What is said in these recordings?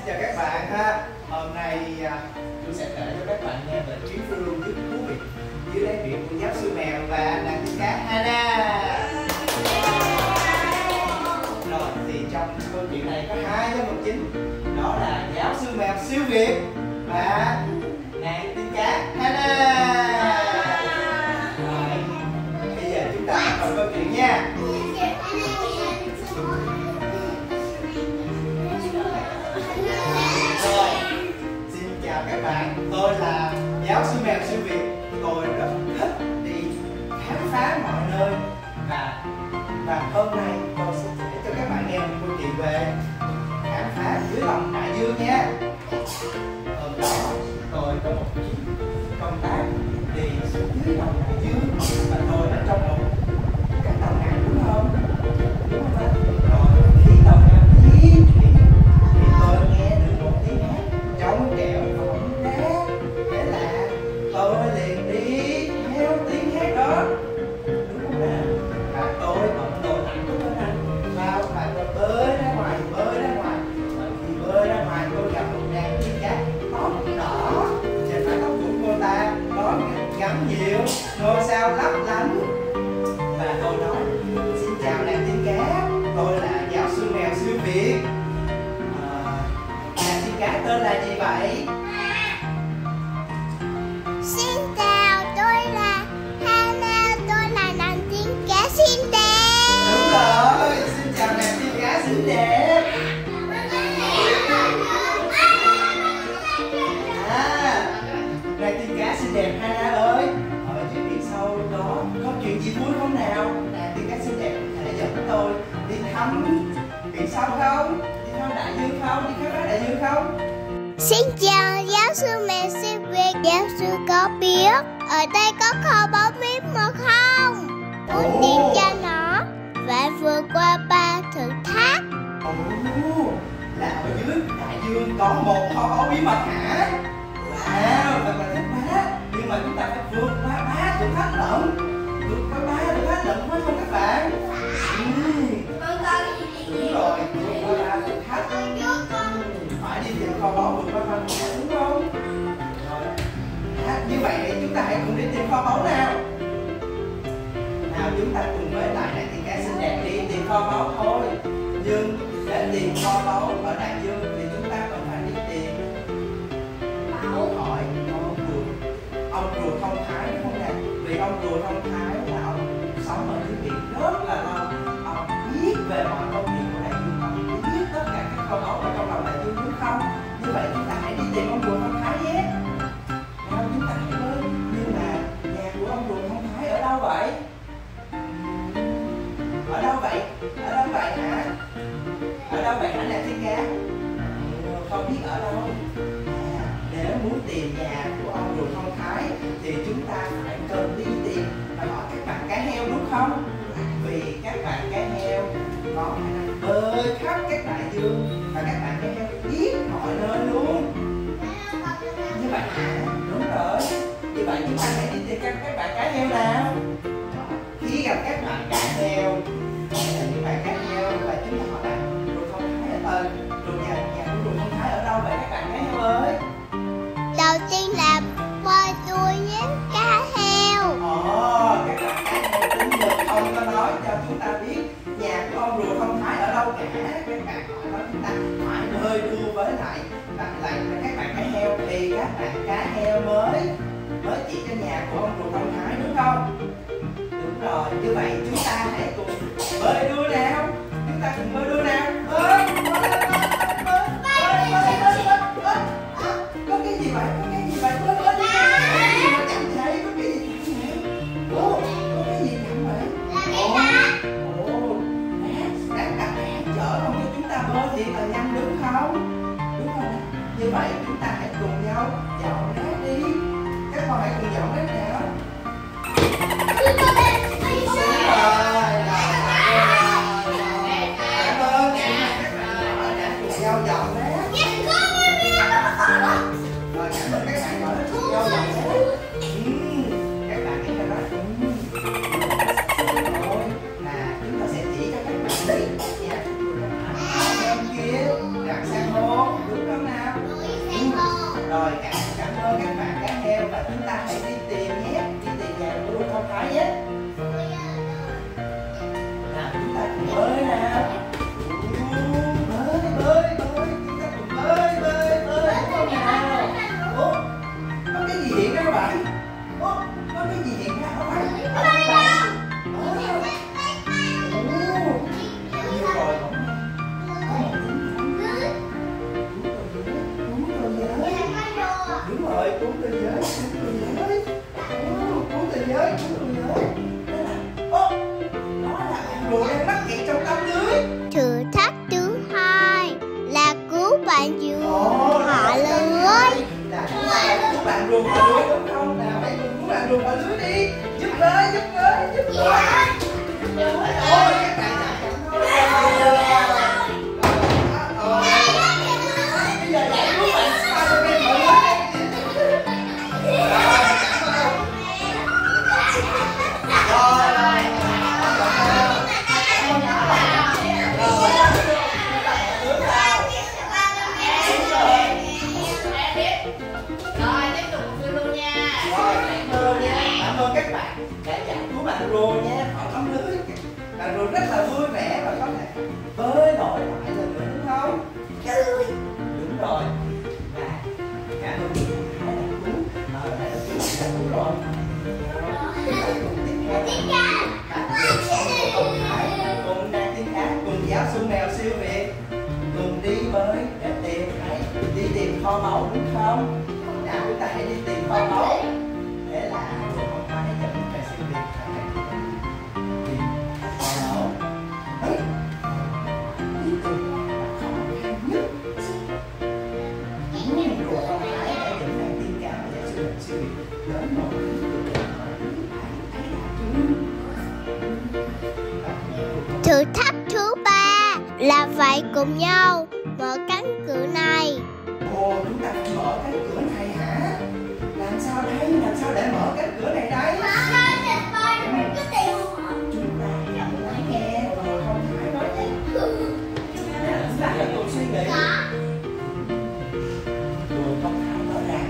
xin chào các bạn ha. Hôm nay à, tôi sẽ kể cho các bạn nghe về chuyến phiêu lưu rất thú vị dưới đáy biển của giáo sư mèo và nàng tiên cá Hana. Rồi, thì trong câu chuyện này có hai nhân vật chính. Đó là giáo sư mèo siêu việt và nàng tiên cá Hana. Tôi là giáo sư mèo siêu Việt. Tôi rất thích đi khám phá mọi nơi. Và và hôm nay tôi sẽ kể cho các bạn nghe một câu chuyện về khám phá dưới lòng đại dương nha. Hôm đó tôi có một chuyến công tác đi xuống dưới lòng đại dương. Và tôi ở trong một cái tàu ngầm đúng không? Biển sâu không đi thăm đại dương không đi khám phá đại dương không Xin chào, giáo sư mẹ siêu việt. Giáo sư có biết ở đây có kho báu bí mật không? Muốn tìm cho nó và vượt qua ba thử thách. Ồ, là ở dưới đại dương có một kho báu bí mật hả? Wow, thật là thích quá Nhưng mà chúng ta phải vượt qua ba thử thách lận Vượt qua ba thử thách lận phải không các bạn? Rồi, vượt qua ba thử thách Phải đi tìm kho báu vượt qua ba thử đúng không? Rồi. À, như vậy thì chúng ta hãy cùng đi tìm kho báu nào nào chúng ta cùng với lại này thì cá xinh đẹp đi tìm kho báu thôi nhưng để tìm kho báu ở đại dương ở đâu vậy hả? Ở đâu vậy? Hả nè thiên cá không biết ở đâu. À, để muốn tìm nhà của ông. nhà của ông cụ Tổng Thái đúng không? Đúng rồi, như vậy chúng ta hãy cùng bơi đua nào Chúng ta cùng bơi đua nào Bơi, bơi, bơi, bơi, bơi, bơi, Có cái gì vậy? Có cái gì vậy? Bơi, bơi, bơi, bơi, chẳng thấy có cái gì Ủa, có cái gì chẳng vậy? Ủa, ủa, đáng đặt hẹn chở không cho chúng ta bơi thiệt là nhanh đúng không? Đúng không? Như vậy chúng ta hãy cùng nhau Mà lại tự. Tìm kho báu đúng không? Nào chúng ta hãy đi tìm kho báu thế là ông Thái dẫn mèo siêu việt phải tìm kho báu Ấy, cuối cùng là kho báu nhất của ông Thái đã dẫn đang tiên cảm và việt đến một Thử thách thứ ba là phải cùng nhau. Mở cánh cửa. Phải mở cánh cửa này hả? Làm sao đây? Làm sao để mở cánh cửa này đây? Chúng ta lắng nghe rồi không phải gì. Nào, chúng ta hãy cùng suy nghĩ. Rồi không phải nói rằng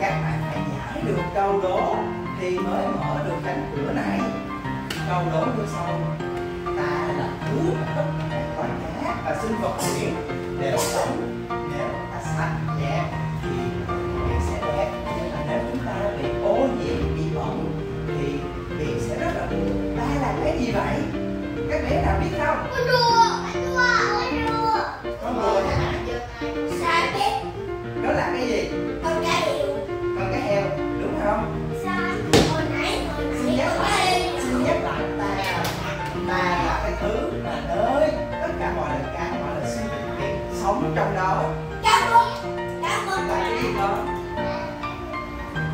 các bạn phải giải được câu đố thì mới mở được cánh cửa này. Câu đố như sau. Ta là thứ tất cả các loài cá và sinh vật biển đều sống gì vậy? Các bé nào biết không? Con rùa hả đó là cái gì? Con cá heo. Đúng không? Xin nhắc lại xin nhắc lại. Ta ta là cái thứ mà nơi tất cả mọi loài cá mọi loài sinh vật biển sống trong đó. Tại cái gì đó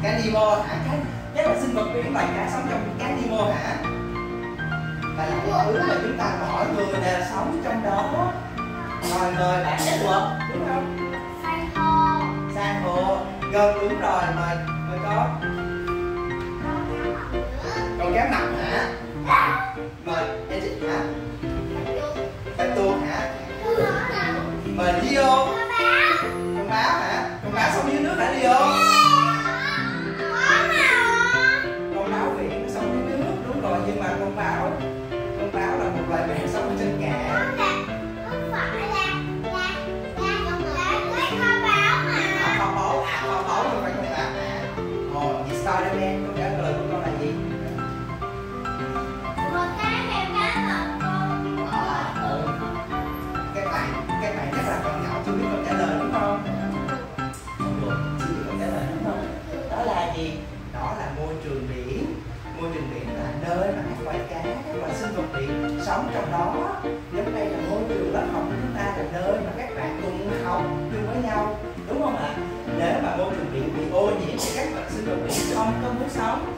cá nemo hả? Cá chắc là sinh vật biển loài cá sống trong cá nemo hả và là cái thứ mà chúng ta mỗi người đều sống trong đó. Rồi mời bạn kết luận đúng không? San hô gần đúng rồi mời mời có. Con cá mập hả mời em chị hả? Cá tuôn hả? Mời Leo. Con báo. Hả? Con báo sống dưới nước hả Leo sống.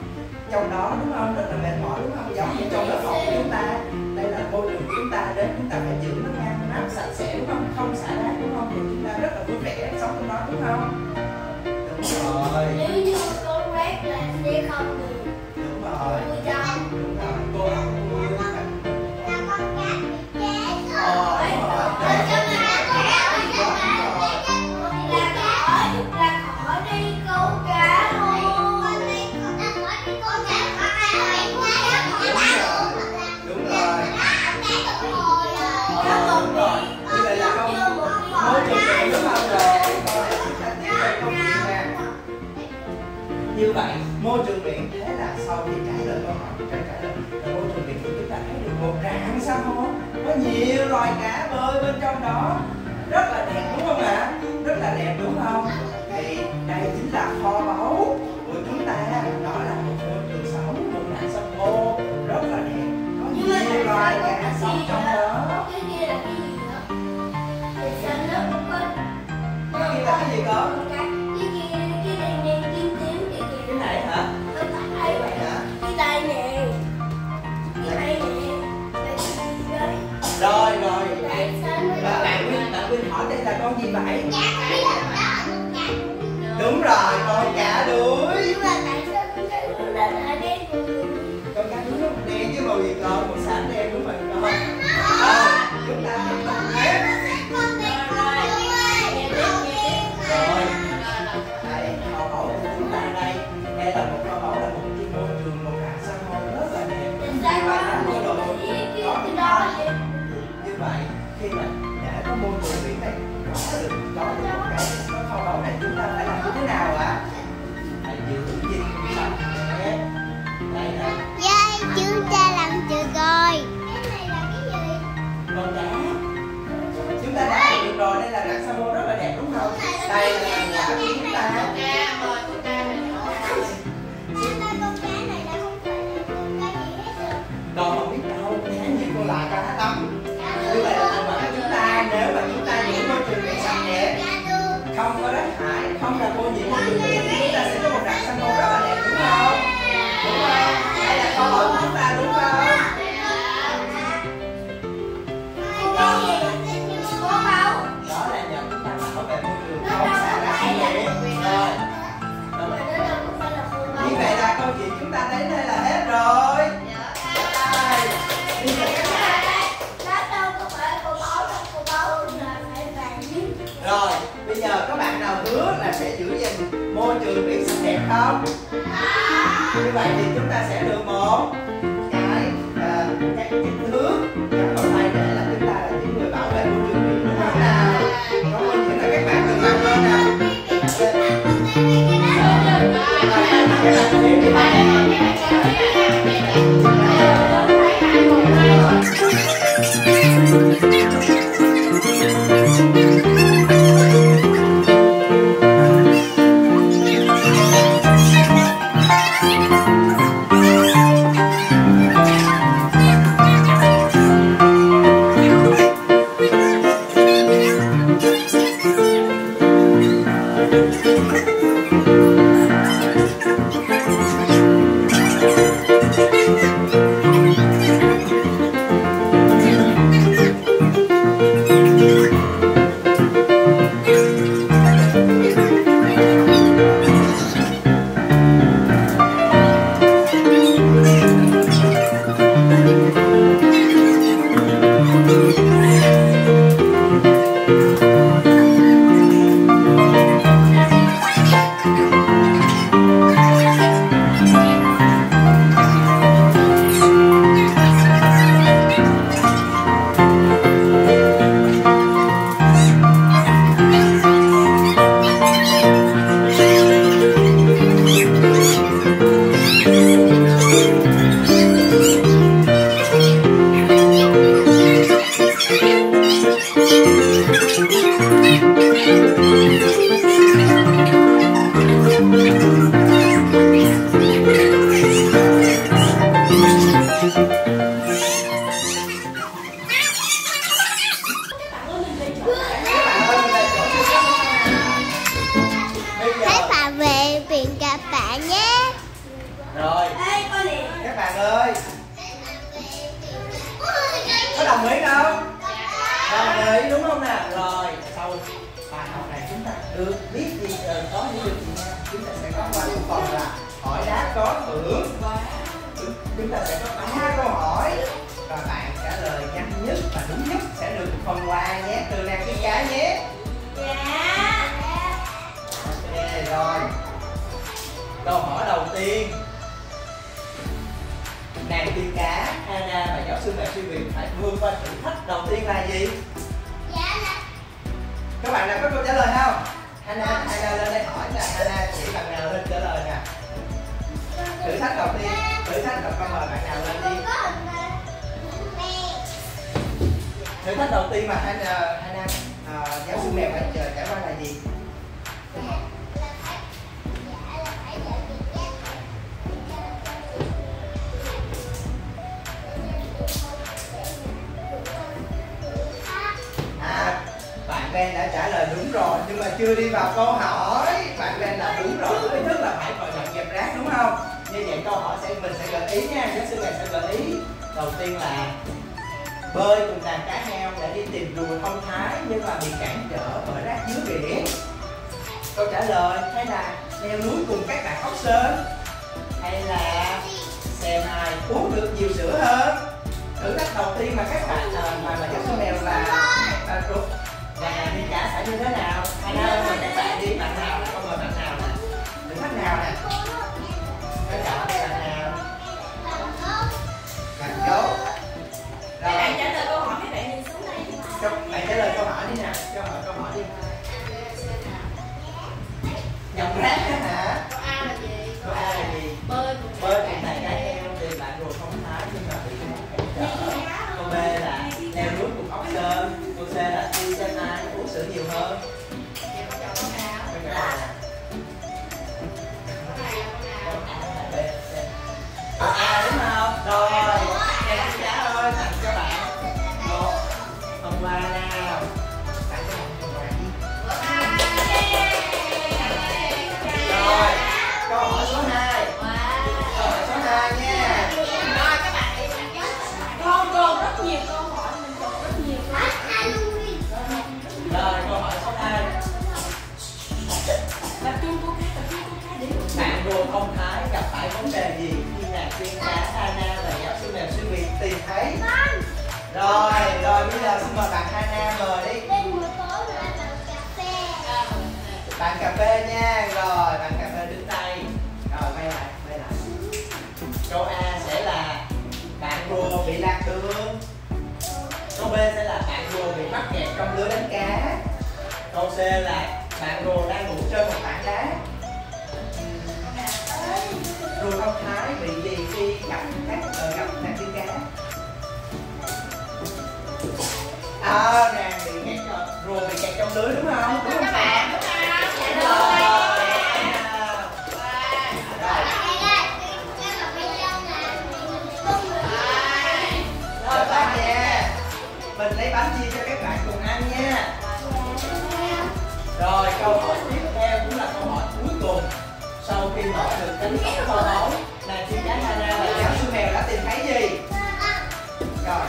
Trong đó đúng không? Rất là mệt mỏi đúng không? Giống như trong lớp học của chúng ta đây là môi trường của chúng ta đến chúng ta phải giữ nó ngăn nắp sạch sẽ đúng không? Không xả rác đúng không? Thì chúng ta rất là vui vẻ sống trong đó đúng không? Đúng rồi. Đúng rồi hô có nhiều loài cá bơi bên trong đó. Rất là đẹp đúng không ạ? Rất là đẹp đúng không? Thì đây chính là kho báu của chúng ta. Đó là một môi trường sống một rạn san hô rất là đẹp. Có nhiều loài cá sống trong đó. Cái kia là cái gì cơ con gì vậy? Đúng rồi con cá đuối. Không? Như vậy thì chúng ta sẽ được một cái uh, cái cái hứa và vào tay để là chúng ta là những người bảo vệ môi trường biển đúng không? Nào cảm ơn những là các bạn đừng làm lên nào Thank you. Tiên mà anh anh ăn à, giáo sư mèo anh chờ trả lời là gì À, bạn Ben đã trả lời đúng rồi nhưng mà chưa đi vào câu hỏi. Bạn Ben là đúng rồi. Thứ nhất là phải còn dọn dẹp rác đúng không? Như vậy câu hỏi sẽ mình sẽ gợi ý nha. Giáo sư này sẽ gợi ý. Đầu tiên là bơi cùng đàn cá heo để đi tìm rùa thông thái nhưng mà bị cản trở bởi rác dưới biển. Câu trả lời hay là leo núi cùng các bạn ốc sên hay là xem ai uống được nhiều sữa hơn? Thử thách đầu tiên mà các bạn à, mà mà giáo con mèo và à, trục và đi trả sẽ như thế nào? Hay là mời các bạn đi bạn nào con mời bạn nào nè? Thử thách nào nè? Các bạn. viên đá Hana và giáo sư mèo sư Việt tìm thấy. Rồi, rồi bây giờ xin mời bạn Hana mời đi. Bạn cà phê. Nha, rồi bạn cà phê đứng tay Rồi quay lại, quay lại. Câu A sẽ là bạn rùa bị lạc đường. Câu B sẽ là bạn rùa bị mắc kẹt trong lưới đánh cá. Câu C là bạn rùa đang ngủ trên một tảng đá rùa thông thái bị gì khi gặp các ờ, gặp nàng tiên cá. À nàng bị kẹt rùa bị kẹt trong lưới đúng không? Đúng không các bạn. Đúng rồi. Rồi. Rồi Mình lấy bánh chia cho các bạn cùng ăn nha. Rồi câu hỏi tiếp theo cũng là câu hỏi cuối cùng sau khi mở được tính cổng kho báu là chị cá Hana và giáo sư mèo đã tìm thấy gì? Rồi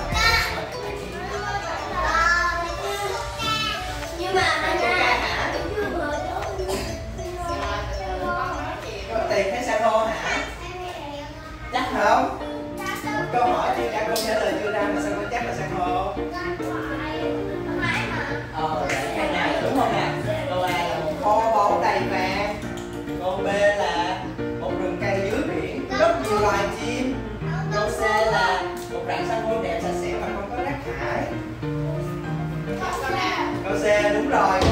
xe đúng rồi,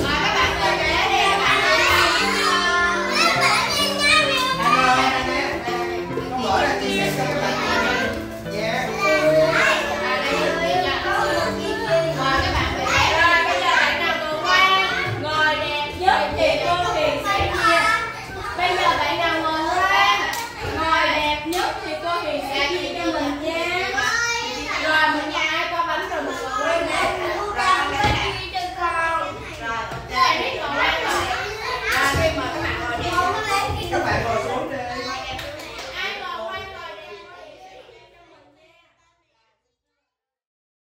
Yes.